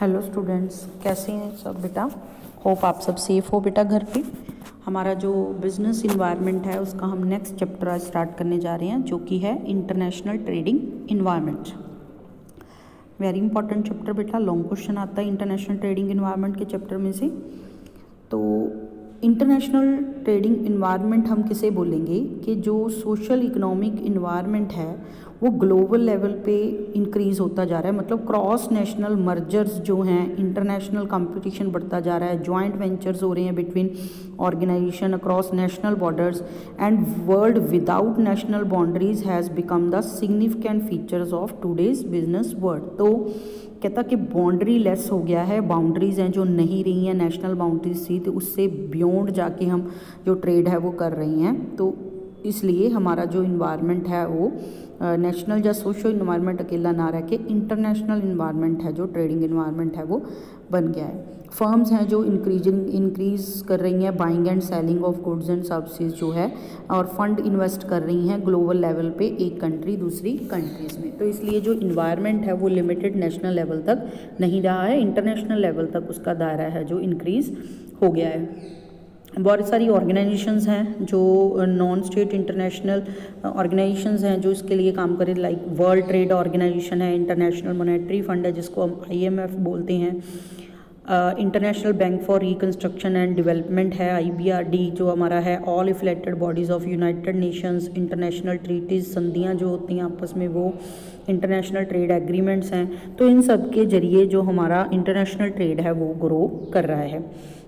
Hello students, कैसे हैं सब बेटा? होप आप सब सेफ़ हो बेटा घर पे। हमारा जो बिज़नेस इन्वायरमेंट है, उसका हम नेक्स्ट चैप्टर आज स्टार्ट करने जा रहे हैं, जो कि है international trading environment very important chapter बेटा लॉन्ग क्वेश्चन आता है इंटरनेशनल ट्रेडिंग इन्वायरमेंट के चैप्टर में से। तो इंटरनेशनल ट्रेडिंग इन्वायरमेंट हम किसे बोलेंगे? कि जो सोशल इकोनॉमिक इन्वायरमेंट है वो ग्लोबल लेवल पे इंक्रीज़ होता जा रहा है। मतलब क्रॉस नेशनल मर्जर्स जो हैं इंटरनेशनल कंपटीशन बढ़ता जा रहा है। जॉइंट वेंचर्स हो रहे हैं between organisation across national borders and world without national boundaries has become the significant features of today's business world तो कहता कि बाउंड्री लेस हो गया है बाउंड्रीज़ हैं जो नहीं रही हैं नेशनल बाउंड्रीज थी तो उससे बियॉन्ड जाके हम जो ट्रेड है वो कर रही हैं। तो इसलिए हमारा जो इन्वायरमेंट है वो नेशनल या सोशल इन्वायरमेंट अकेला ना रह के इंटरनेशनल इन्वायरमेंट है, जो ट्रेडिंग इन्वायरमेंट है वो बन गया है। फर्म्स हैं जो इंक्रीजिंग इंक्रीज कर रही हैं buying and selling of goods and services जो है, और फंड इन्वेस्ट कर रही हैं ग्लोबल लेवल पे एक कंट्री दूसरी कंट्रीज़ में। तो इसलिए जो इन्वायरमेंट है वो लिमिटेड नेशनल लेवल तक नहीं रहा है इंटरनेशनल लेवल तक उसका दायरा है जो इंक्रीज़ हो गया है। बहुत सारी ऑर्गेनाइजेशंस हैं जो नॉन स्टेट इंटरनेशनल ऑर्गेनाइजेशंस हैं जो इसके लिए काम करें लाइक वर्ल्ड ट्रेड ऑर्गेनाइजेशन है इंटरनेशनल मोनेटरी फंड है, जिसको हम आईएमएफ बोलते हैं। International bank for reconstruction and development है आईबीआरडी जो हमारा है। All affiliated bodies of United Nations international treaties संधियाँ जो होती हैं आपस में, वो इंटरनेशनल ट्रेड एग्रीमेंट्स हैं। तो इन सब के ज़रिए जो हमारा इंटरनेशनल ट्रेड है, वो ग्रो कर रहा है।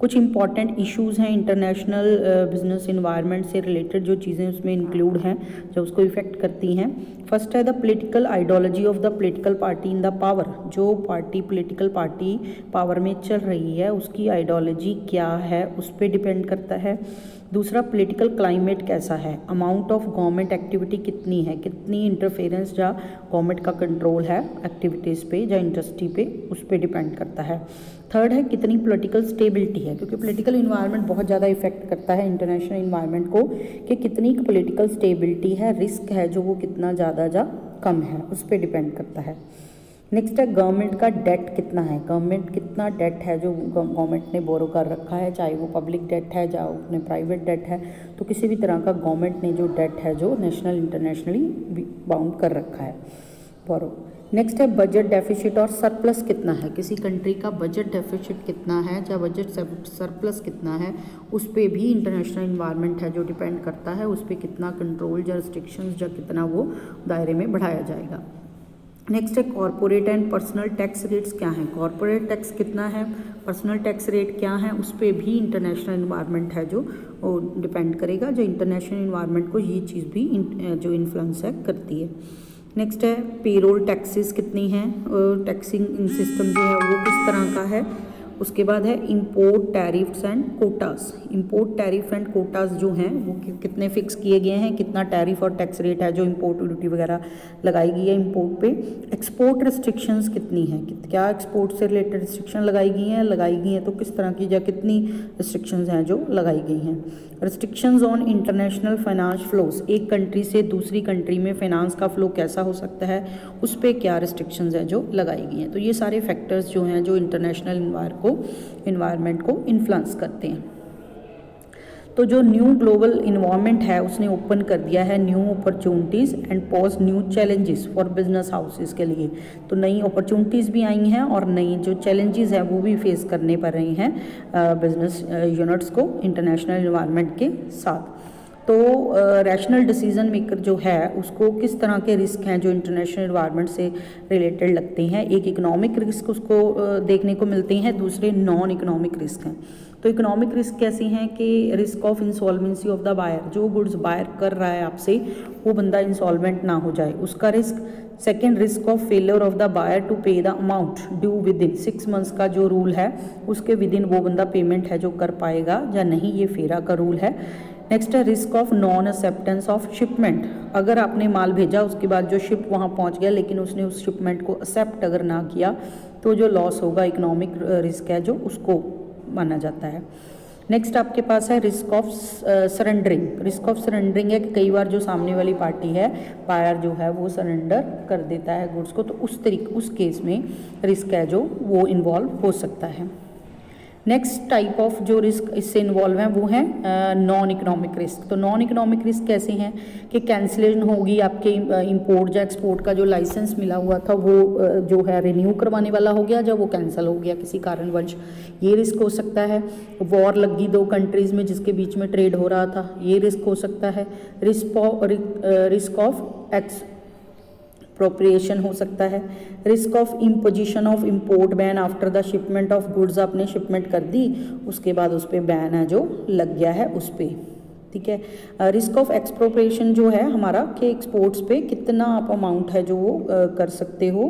कुछ इंपॉर्टेंट इश्यूज़ हैं इंटरनेशनल बिज़नेस इन्वायरमेंट से रिलेटेड जो चीज़ें उसमें इंक्लूड हैं, जो उसको इफ़ेक्ट करती हैं। फ़र्स्ट है the political ideology of the political party in the power जो पार्टी पोलिटिकल पार्टी पावर में चल रही है, उसकी आइडियोलॉजी क्या है, उस पर डिपेंड करता है। दूसरा पॉलिटिकल क्लाइमेट कैसा है? अमाउंट ऑफ़ गवर्नमेंट एक्टिविटी कितनी है? कितनी इंटरफेरेंस या गवर्नमेंट का कंट्रोल है एक्टिविटीज़ पे या इंडस्ट्री पे, उस पर डिपेंड करता है। थर्ड है कितनी पॉलिटिकल स्टेबिलिटी है, क्योंकि पॉलिटिकल इन्वायरमेंट बहुत ज़्यादा इफ़ेक्ट करता है इंटरनेशनल इन्वायरमेंट को, कि कितनी पॉलिटिकल स्टेबिलिटी है रिस्क है जो वो कितना ज़्यादा जा कम है, उस पर डिपेंड करता है। नेक्स्ट है गवर्नमेंट का डेट कितना है गवर्नमेंट कितना डेट है जो गवर्नमेंट ने बोरो कर रखा है, चाहे वो पब्लिक डेट है, चाहे अपने प्राइवेट डेट है तो किसी भी तरह का गवर्नमेंट ने जो डेट है जो नेशनल इंटरनेशनली बाउंड कर रखा है बोरो नेक्स्ट है बजट डेफिसिट और सरप्लस कितना है? किसी कंट्री का बजट डेफिसिट कितना है या बजट सरप्लस कितना है, उस पर भी इंटरनेशनल इन्वायरमेंट है जो डिपेंड करता है, उस पर कितना कंट्रोल या रिस्ट्रिक्शंस या कितना वो दायरे में बढ़ाया जाएगा। नेक्स्ट है corporate and personal tax rates क्या हैं? कॉरपोरेट टैक्स कितना है पर्सनल टैक्स रेट क्या है, उस पर भी इंटरनेशनल इन्वायरमेंट है जो, वो डिपेंड करेगा, जो इंटरनेशनल इन्वायरमेंट को ये चीज़ भी जो इन्फ्लुएंस है, करती है। नेक्स्ट है पेरोल टैक्सेस कितनी हैं? टैक्सिंग सिस्टम जो है वो किस तरह का है? उसके बाद है import tariffs and quotas import tariff and quotas जो हैं, वो कितने फिक्स किए गए हैं? कितना टैरिफ और टैक्स रेट है जो इम्पोर्ट ड्यूटी वगैरह लगाई गई है इम्पोर्ट पे? एक्सपोर्ट रिस्ट्रिक्शंस कितनी हैं? क्या एक्सपोर्ट से रिलेटेड रिस्ट्रिक्शन लगाई गई हैं? लगाई गई हैं तो किस तरह की या कितनी रिस्ट्रिक्शंस हैं जो लगाई गई हैं? Restrictions on international finance flows एक कंट्री से दूसरी कंट्री में फाइनेंस का फ्लो कैसा हो सकता है, उस पर क्या रिस्ट्रिक्शंस हैं जो लगाई गई हैं? तो ये सारे फैक्टर्स जो हैं जो इंटरनेशनल इन्वायर को इन्वायरमेंट को इन्फ्लुएंस करते हैं। तो जो न्यू ग्लोबल इन्वायरमेंट है, उसने ओपन कर दिया है new opportunities and pose new challenges for business houses के लिए। तो नई अपॉर्चुनिटीज़ भी आई हैं और नई जो चैलेंजेस हैं, वो भी फेस करने पड़ रही हैं बिज़नेस यूनिट्स को इंटरनेशनल इन्वायरमेंट के साथ। तो रैशनल डिसीज़न मेकर जो है, उसको किस तरह के रिस्क हैं जो इंटरनेशनल इन्वायरमेंट से रिलेटेड लगते हैं? एक इकोनॉमिक रिस्क उसको देखने को मिलते हैं, दूसरे नॉन इकोनॉमिक रिस्क हैं। तो इकोनॉमिक रिस्क कैसी हैं कि risk of insolvency of the buyer जो गुड्स बायर कर रहा है आपसे, वो बंदा इंसॉल्वेंट ना हो जाए। उसका risk second risk of failure of the buyer to pay the amount due within six months का जो रूल है, उसके विद इन वो बंदा पेमेंट है जो कर पाएगा या नहीं, ये फेरा का रूल है। नेक्स्ट है risk of non acceptance of shipment अगर आपने माल भेजा, उसके बाद जो शिप वहाँ पहुँच गया, लेकिन उसने उस शिपमेंट को एक्सेप्ट अगर ना किया तो जो लॉस होगा इकोनॉमिक रिस्क है जो उसको। माना जाता है। नेक्स्ट आपके पास है risk of surrendering risk of surrendering है कि कई बार जो सामने वाली पार्टी है पायर जो है वो सरेंडर कर देता है गुड्स को तो उस तरीके, उस केस में रिस्क है जो वो इन्वॉल्व हो सकता है। नेक्स्ट टाइप ऑफ़ जो रिस्क इससे इन्वॉल्व हैं, वो हैं नॉन इकोनॉमिक रिस्क तो नॉन इकोनॉमिक रिस्क कैसे हैं? कि कैंसिलेशन होगी, आपके इंपोर्ट या एक्सपोर्ट का जो लाइसेंस मिला हुआ था, वो जो है रिन्यू करवाने वाला हो गया जब वो कैंसिल हो गया किसी कारणवश? ये रिस्क हो सकता है। वॉर लगी दो कंट्रीज़ में जिसके बीच में ट्रेड हो रहा था, ये रिस्क हो सकता है। रिस्क ऑफ़ एक्स अप्रोप्रिएशन हो सकता है। Risk of imposition of import ban after the shipment of goods आपने शिपमेंट कर दी, उसके बाद उस पर बैन है जो लग गया है उस पर ठीक है? रिस्क ऑफ़ एक्सप्रोप्रिएशन जो है हमारा, कि एक्सपोर्ट्स पे कितना आप अमाउंट है जो वो कर सकते हो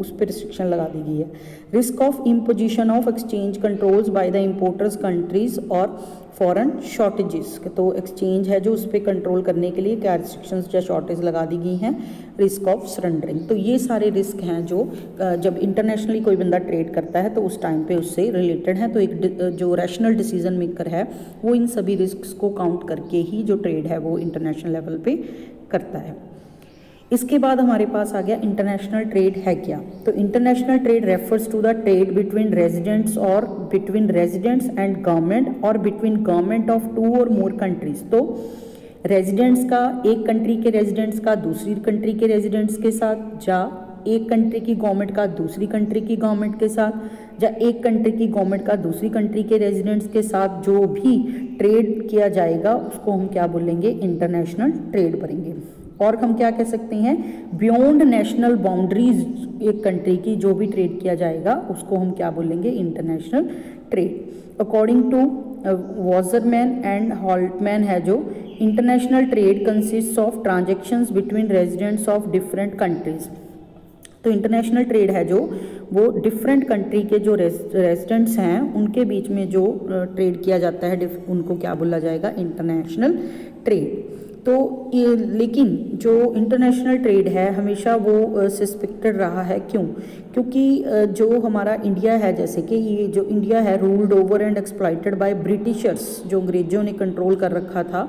उस पर रिस्ट्रिक्शन लगा दी गई है। Risk of imposition of exchange controls by the importers countries और फॉरेन शॉर्टेजेस तो एक्सचेंज है जो उस पर कंट्रोल करने के लिए क्या रिस्ट्रिक्शंस या शॉर्टेज लगा दी गई हैं? रिस्क ऑफ़ सरेंडरिंग तो ये सारे रिस्क हैं जो जब इंटरनेशनली कोई बंदा ट्रेड करता है तो उस टाइम पे उससे रिलेटेड है। तो एक जो रैशनल डिसीज़न मेकर है, वो इन सभी रिस्क को काउंट करके ही जो ट्रेड है, वो इंटरनेशनल लेवल पर करता है। इसके बाद हमारे पास आ गया इंटरनेशनल ट्रेड है क्या? तो international trade refers to the trade between residents और बिटवीन रेजिडेंट्स एंड गवर्नमेंट और बिटवीन गवर्नमेंट ऑफ़ टू और मोर कंट्रीज़ तो रेजिडेंट्स का एक कंट्री के रेजिडेंट्स का, दूसरी कंट्री के रेजिडेंट्स के साथ या एक कंट्री की गवर्नमेंट का, दूसरी कंट्री की गवर्नमेंट के साथ या एक कंट्री की गवर्नमेंट का, दूसरी कंट्री के रेजिडेंट्स के साथ जो भी ट्रेड किया जाएगा, उसको हम क्या बोलेंगे? इंटरनेशनल ट्रेड बोलेंगे और हम क्या कह सकते हैं? बियॉन्ड नेशनल बाउंड्रीज एक कंट्री की जो भी ट्रेड किया जाएगा, उसको हम क्या बोलेंगे? International trade according to Wasserman and Hultman है जो international trade consist of transactions between residents of different countries तो इंटरनेशनल ट्रेड है जो, वो डिफरेंट कंट्री के जो रेजिडेंट्स हैं, उनके बीच में जो ट्रेड किया जाता है उनको क्या बोला जाएगा? इंटरनेशनल ट्रेड तो लेकिन जो इंटरनेशनल ट्रेड है, हमेशा वो सस्पेक्टेड रहा है। क्यों? क्योंकि जो हमारा इंडिया है, जैसे कि ये जो इंडिया है ruled over and exploited by Britishers जो अंग्रेज़ों ने कंट्रोल कर रखा था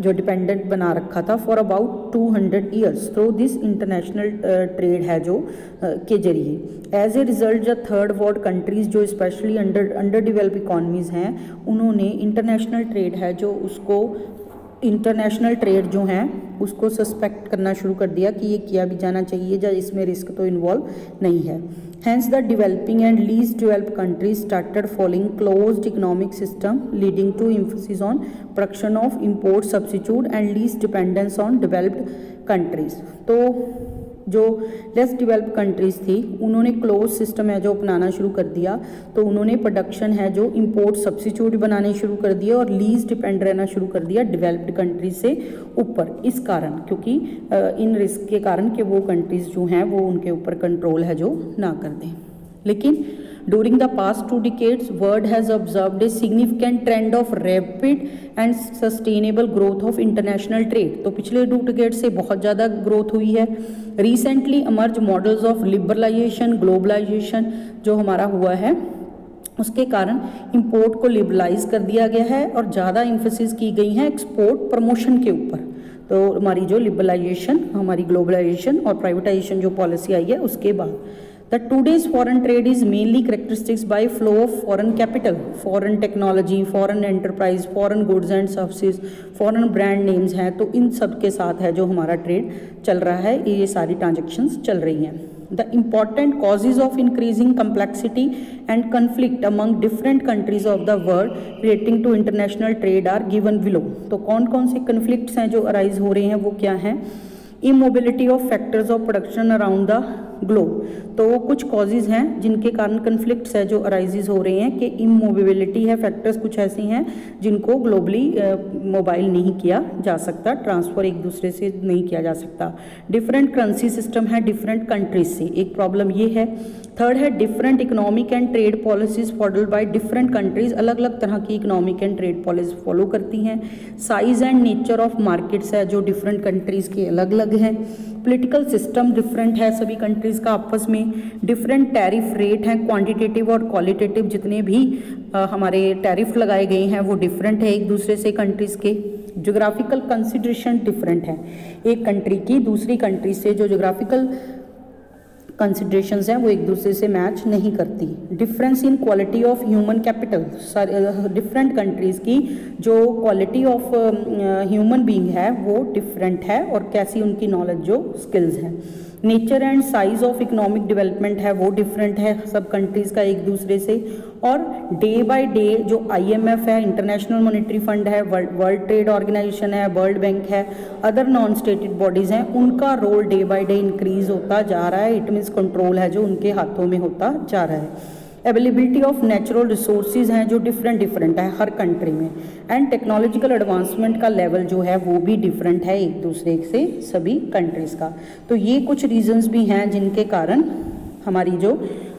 जो डिपेंडेंट बना रखा था for about 200 hundred years through this international trade है जो के ज़रिए। एज ए रिज़ल्ट जो थर्ड वर्ल्ड कंट्रीज़ जो specially under under develop economies हैं, उन्होंने इंटरनेशनल ट्रेड है जो उसको इंटरनेशनल ट्रेड जो हैं, उसको सस्पेक्ट करना शुरू कर दिया कि ये किया भी जाना चाहिए या इसमें रिस्क तो इन्वॉल्व नहीं है। Hence the developing and least develop countries started following close economic system leading to emphasis on production of import substitute and least dependence on developed countries तो जो लेस डिवेल्प कंट्रीज़ थी, उन्होंने close system है जो अपनाना शुरू कर दिया। तो उन्होंने प्रोडक्शन है जो इम्पोर्ट सब्सिट्यूट बनाने शुरू कर दिए और लीज डिपेंड रहना शुरू कर दिया डिवेल्प्ड कंट्रीज़ से ऊपर। इस कारण, क्योंकि इन रिस्क के कारण कि वो कंट्रीज़ जो हैं, वो उनके ऊपर कंट्रोल है जो ना कर दें। लेकिन During the past two decades, world has observed a significant trend of rapid and sustainable growth of international trade. तो पिछले टू डिकेड से बहुत ज़्यादा ग्रोथ हुई है। Recently emerge models of liberalisation globalisation जो हमारा हुआ है उसके कारण इंपोर्ट को लिबरलाइज कर दिया गया है और ज़्यादा इन्फोसिस की गई है एक्सपोर्ट प्रमोशन के ऊपर। तो हमारी जो लिबरलाइजेशन हमारी ग्लोबलाइजेशन और प्राइवेटाइजेशन जो पॉलिसी आई है उसके बाद। The today's foreign trade is mainly characteristics by flow of foreign capital, foreign technology, foreign enterprise, foreign goods and services, foreign brand names हैं तो इन सब के साथ है जो हमारा ट्रेड चल रहा है ये सारी ट्रांजेक्शन्स चल रही हैं the important causes of increasing complexity and conflict among different countries of the world relating to international trade are given below तो कौन कौन से conflicts हैं जो arise हो रहे हैं वो क्या हैं immobility of factors of production around the globe तो कुछ कॉजेज़ हैं जिनके कारण कन्फ्लिक्ट्स है जो अराइजेज हो रहे हैं कि इमोबिलिटी है फैक्टर्स कुछ ऐसे हैं जिनको ग्लोबली मोबाइल नहीं किया जा सकता ट्रांसफ़र एक दूसरे से नहीं किया जा सकता। डिफरेंट करेंसी सिस्टम है डिफरेंट कंट्रीज़ से। एक प्रॉब्लम ये है। थर्ड है different economic and trade policies followed by different countries अलग अलग तरह की economic and trade policy follow करती हैं। Size and nature of markets है जो डिफरेंट कंट्रीज़ के अलग अलग हैं। पॉलिटिकल सिस्टम डिफरेंट है सभी कंट्रीज़ का आपस में डिफरेंट टैरिफ रेट हैं क्वांटिटेटिव और क्वालिटेटिव जितने भी आ, हमारे टैरिफ लगाए गए हैं वो डिफरेंट है एक दूसरे से कंट्रीज़ के। जोग्राफिकल कंसिड्रेशन डिफरेंट है। एक कंट्री की दूसरी कंट्री से जो जोग्राफिकल कंसिड्रेशंस हैं, वो एक दूसरे से मैच नहीं करती। Difference in quality of human capital different countries की जो क्वालिटी ऑफ़ ह्यूमन बींग है, वो डिफरेंट है और कैसी उनकी नॉलेज जो स्किल्स हैं। Nature and size of economic development है, वो डिफरेंट है। सब कंट्रीज़ का एक दूसरे से और डे बाय डे जो आईएमएफ है इंटरनेशनल मॉनेटरी फंड है वर्ल्ड ट्रेड ऑर्गेनाइजेशन है वर्ल्ड बैंक है अदर नॉन स्टेटेड बॉडीज़ हैं, उनका role day by day increase होता जा रहा है। इट मीन्स कंट्रोल है जो उनके हाथों में होता जा रहा है। अवेलेबिलिटी ऑफ़ नेचुरल रिसोर्सेज हैं जो डिफरेंट डिफरेंट है हर कंट्री में। एंड टेक्नोलॉजिकल एडवांसमेंट का लेवल जो है वो भी डिफरेंट है एक दूसरे से सभी कंट्रीज़ का। तो ये कुछ रीजंस भी हैं जिनके कारण हमारी जो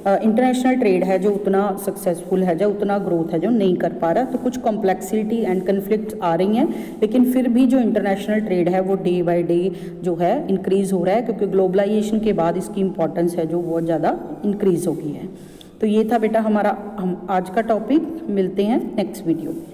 इंटरनेशनल ट्रेड है जो उतना सक्सेसफुल है, जो उतना ग्रोथ है, जो नहीं कर पा रहा तो कुछ कॉम्प्लेक्सिटी एंड कन्फ्लिक्ट आ रही हैं, लेकिन फिर भी जो इंटरनेशनल ट्रेड है, वो डे बाई डे जो है इंक्रीज़ हो रहा है, क्योंकि ग्लोबलाइजेशन के बाद इसकी इंपॉर्टेंस है जो बहुत ज़्यादा इंक्रीज़ हो गई है। तो ये था बेटा हमारा, हम आज का टॉपिक मिलते हैं नेक्स्ट वीडियो में